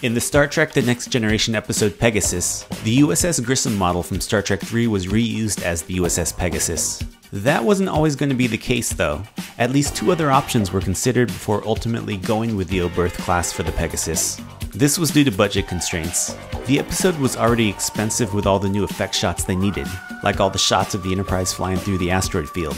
In the Star Trek The Next Generation episode Pegasus, the USS Grissom model from Star Trek 3 was reused as the USS Pegasus. That wasn't always going to be the case though. At least two other options were considered before ultimately going with the Oberth class for the Pegasus. This was due to budget constraints. The episode was already expensive with all the new effect shots they needed, like all the shots of the Enterprise flying through the asteroid field.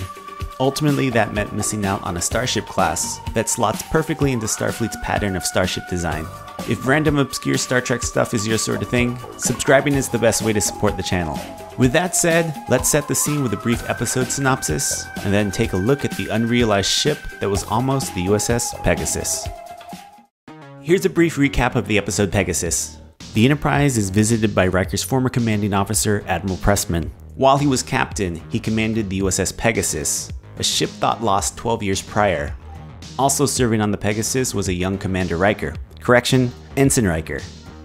Ultimately, that meant missing out on a starship class that slots perfectly into Starfleet's pattern of starship design. If random obscure Star Trek stuff is your sort of thing, subscribing is the best way to support the channel. With that said, let's set the scene with a brief episode synopsis, and then take a look at the unrealized ship that was almost the USS Pegasus. Here's a brief recap of the episode Pegasus. The Enterprise is visited by Riker's former commanding officer, Admiral Pressman. While he was captain, he commanded the USS Pegasus, a ship thought lost 12 years prior. Also serving on the Pegasus was a young Commander Riker. Correction, Ensign Riker.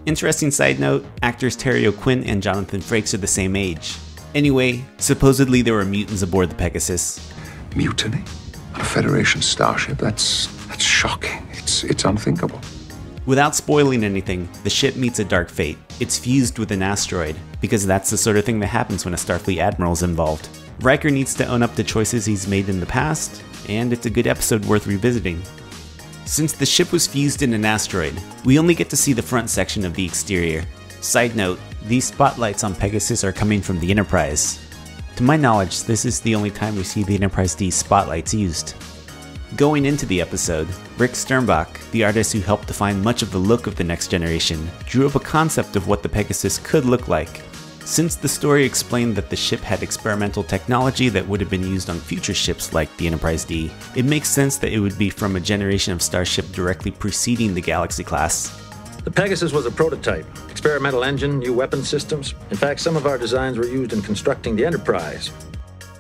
Interesting side note, actors Terry O'Quinn and Jonathan Frakes are the same age. Anyway, supposedly there were mutants aboard the Pegasus. Mutiny? On a Federation starship? That's that's shocking. It's it's unthinkable. Without spoiling anything, the ship meets a dark fate. It's fused with an asteroid, because that's the sort of thing that happens when a Starfleet admiral is involved. Riker needs to own up to choices he's made in the past, and it's a good episode worth revisiting. Since the ship was fused in an asteroid, we only get to see the front section of the exterior. Side note, these spotlights on Pegasus are coming from the Enterprise. To my knowledge, this is the only time we see the Enterprise D spotlights used. Going into the episode, Rick Sternbach, the artist who helped define much of the look of the next generation, drew up a concept of what the Pegasus could look like. Since the story explained that the ship had experimental technology that would have been used on future ships like the Enterprise D, it makes sense that it would be from a generation of starship directly preceding the Galaxy class. The Pegasus was a prototype, experimental engine, new weapon systems. In fact, some of our designs were used in constructing the Enterprise.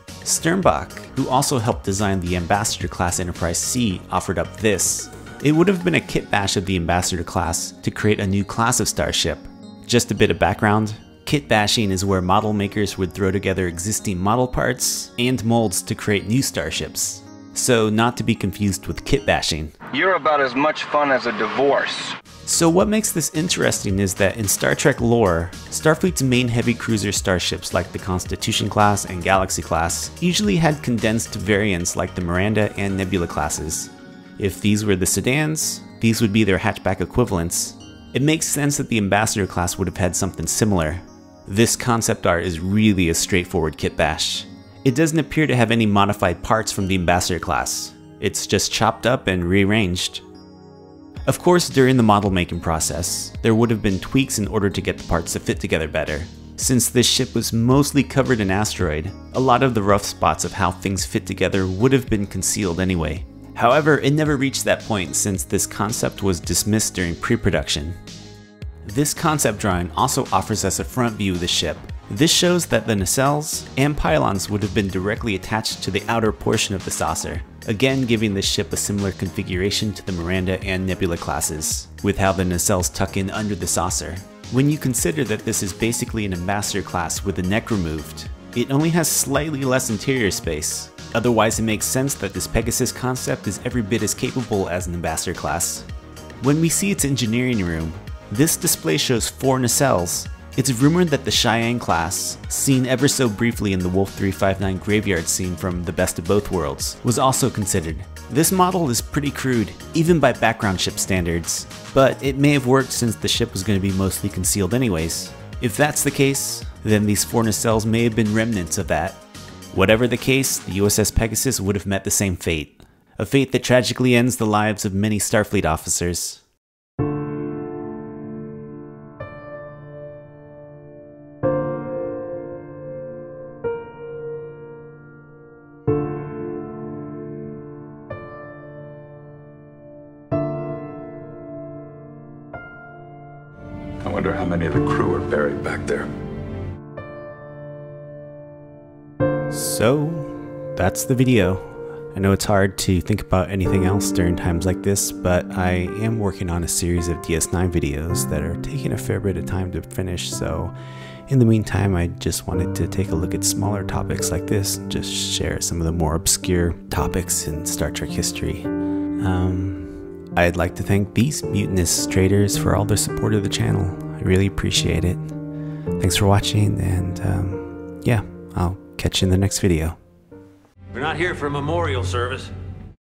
Sternbach, who also helped design the Ambassador class Enterprise C, offered up this. It would have been a kitbash of the Ambassador class to create a new class of starship. Just a bit of background, kit bashing is where model makers would throw together existing model parts and molds to create new starships. So not to be confused with kit bashing. You're about as much fun as a divorce. So what makes this interesting is that in Star Trek lore, Starfleet's main heavy cruiser starships like the Constitution class and Galaxy class usually had condensed variants like the Miranda and Nebula classes. If these were the sedans, these would be their hatchback equivalents. It makes sense that the Ambassador class would have had something similar. This concept art is really a straightforward kit bash. It doesn't appear to have any modified parts from the Ambassador class. It's just chopped up and rearranged. Of course, during the model making process, there would have been tweaks in order to get the parts to fit together better. Since this ship was mostly covered in asteroid, a lot of the rough spots of how things fit together would have been concealed anyway. However, it never reached that point since this concept was dismissed during pre-production. This concept drawing also offers us a front view of the ship. This shows that the nacelles and pylons would have been directly attached to the outer portion of the saucer, again giving the ship a similar configuration to the Miranda and Nebula classes, with how the nacelles tuck in under the saucer. When you consider that this is basically an ambassador class with the neck removed, it only has slightly less interior space. Otherwise it makes sense that this Pegasus concept is every bit as capable as an ambassador class. When we see its engineering room, this display shows four nacelles. It's rumored that the Cheyenne class, seen ever so briefly in the Wolf 359 graveyard scene from The Best of Both Worlds, was also considered. This model is pretty crude, even by background ship standards, but it may have worked since the ship was going to be mostly concealed anyways. If that's the case, then these four nacelles may have been remnants of that. Whatever the case, the USS Pegasus would have met the same fate. A fate that tragically ends the lives of many Starfleet officers. Wonder how many of the crew are buried back there. So, that's the video. I know it's hard to think about anything else during times like this, but I am working on a series of DS9 videos that are taking a fair bit of time to finish, so in the meantime, I just wanted to take a look at smaller topics like this, just share some of the more obscure topics in Star Trek history. Um, I'd like to thank these mutinous traders for all their support of the channel. Really appreciate it. Thanks for watching, and um, yeah, I'll catch you in the next video. We're not here for a memorial service.